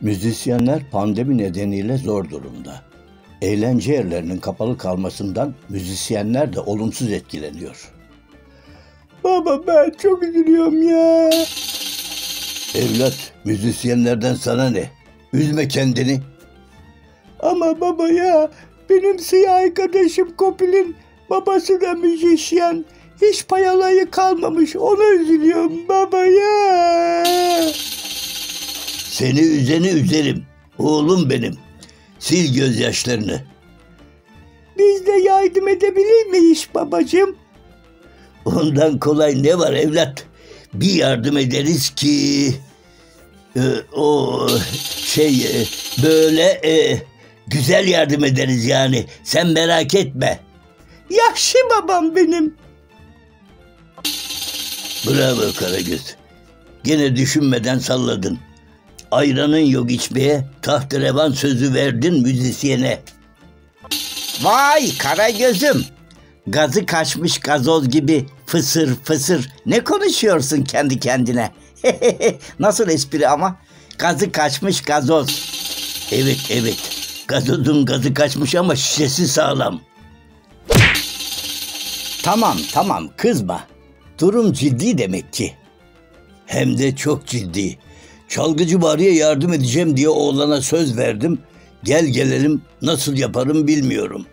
Müzisyenler pandemi nedeniyle zor durumda. Eğlence yerlerinin kapalı kalmasından müzisyenler de olumsuz etkileniyor. Baba ben çok üzülüyorum ya. Evlat, müzisyenlerden sana ne? Üzme kendini. Ama baba ya, benim siyah arkadaşım Kopil'in babası da müzisyen. Hiç payalayı kalmamış, ona üzülüyorum baba ya. Seni üzeni üzerim. Oğlum benim. Sil gözyaşlarını. Biz de yardım edebilir miyiz babacığım? Ondan kolay ne var evlat? Bir yardım ederiz ki... e, o şey e, böyle e, güzel yardım ederiz yani. Sen merak etme. Yaşlı babam benim. Bravo Karagöz. Gene düşünmeden salladın. Ayranın yok içmeye, tahterevan sözü verdin müzisyene. Vay kara gözüm. Gazı kaçmış gazoz gibi fısır fısır. Ne konuşuyorsun kendi kendine? Nasıl espri ama? Gazı kaçmış gazoz. Evet evet, gazozun gazı kaçmış ama şişesi sağlam. Tamam tamam kızma. Durum ciddi demek ki. Hem de çok ciddi. Çalgıcı bariye yardım edeceğim diye oğlana söz verdim. Gel gelelim nasıl yaparım bilmiyorum.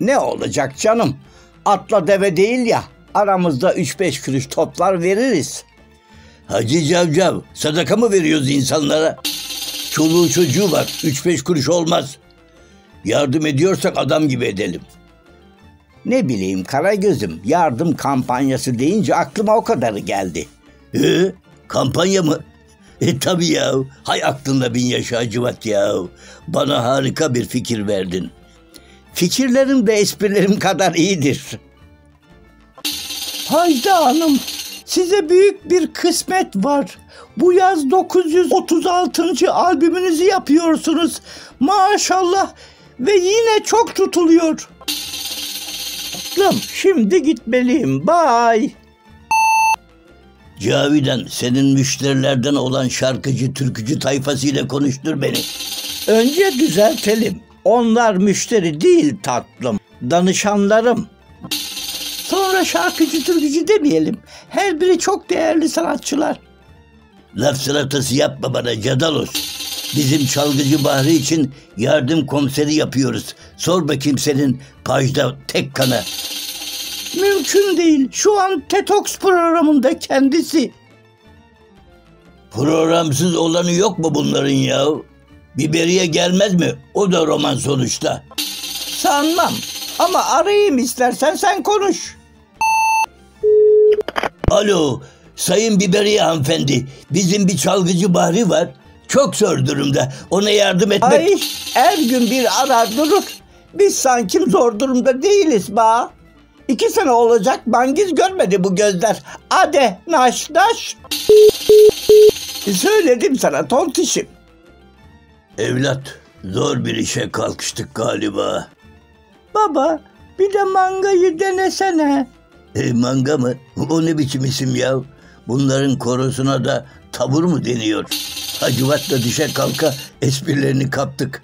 Ne olacak canım? Atla deve değil ya. Aramızda 3-5 kuruş toplar veririz. Hacı Cavcav sadaka mı veriyoruz insanlara? Çoluğu çocuğu var 3-5 kuruş olmaz. Yardım ediyorsak adam gibi edelim. Ne bileyim kara yardım kampanyası deyince aklıma o kadarı geldi. Ee, kampanya mı? E tabii ya. Hay aklında bin yaşa acıvat ya. Bana harika bir fikir verdin. Fikirlerim de esprilerim kadar iyidir. Hayda Hanım, size büyük bir kısmet var. Bu yaz 936. albümünüzü yapıyorsunuz. Maşallah ve yine çok tutuluyor. Tatlım, şimdi gitmeliyim. Bye. Cavidan senin müşterilerden olan şarkıcı türkücü tayfasıyla konuştur beni. Önce düzeltelim. Onlar müşteri değil tatlım. Danışanlarım. Sonra şarkıcı türkücü demeyelim. Her biri çok değerli sanatçılar. Laf salatası yapma bana Cadalos. Bizim çalgıcı Bahri için yardım konseri yapıyoruz. Sor bakayım senin pajda tek kana. Mümkün değil. Şu an Tetox programında kendisi. Programsız olanı yok mu bunların ya? Biberiye gelmez mi? O da roman sonuçta. Sanmam. Ama arayayım istersen sen konuş. Alo, Sayın Biberiye hanımefendi. Bizim bir çalgıcı Bahri var. Çok zor durumda. Ona yardım etmek... Ay her gün bir arar durur. Biz sanki zor durumda değiliz ba. İki sene olacak bangiz görmedi bu gözler. Hadi naş naş. Söyledim sana tontişim. Evlat, zor bir işe kalkıştık galiba. Baba bir de mangayı denesene. E, manga mı? O ne biçim isim ya? Bunların korosuna da tabur mu deniyor? Hacivatla düşe kalka esprilerini kaptık.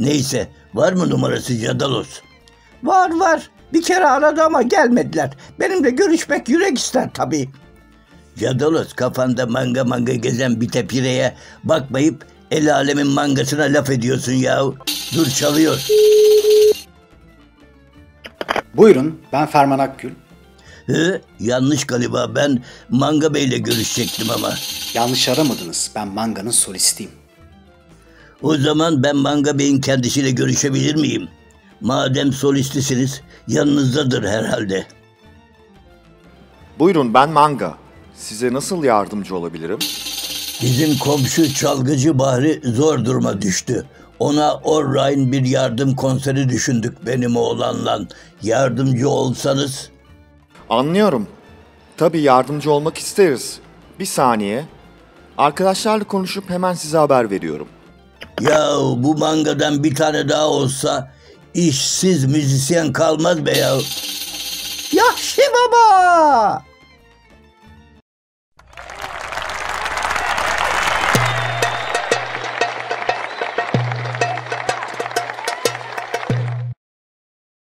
Neyse, var mı numarası Cadalos? Var var. Bir kere aradı ama gelmediler. Benim de görüşmek yürek ister tabii. Cadalos kafanda manga manga gezen bir tepireye bakmayıp el alemin mangasına laf ediyorsun ya. Dur çalıyor. Buyurun, ben Ferman Akgül. Hı? Yanlış galiba ben Manga Bey'le görüşecektim ama. Yanlış aramadınız, ben Manga'nın solistiyim. O zaman ben Manga Bey'in kendisiyle görüşebilir miyim? Madem solistisiniz yanınızdadır herhalde. Buyurun ben Manga. Size nasıl yardımcı olabilirim? Bizim komşu çalgıcı Bahri zor duruma düştü. Ona Orrain bir yardım konseri düşündük benim oğlanla. Yardımcı olsanız. Anlıyorum. Tabii yardımcı olmak isteriz. Bir saniye. Arkadaşlarla konuşup hemen size haber veriyorum. Ya bu mangadan bir tane daha olsa işsiz müzisyen kalmaz be ya. Yaşlı baba.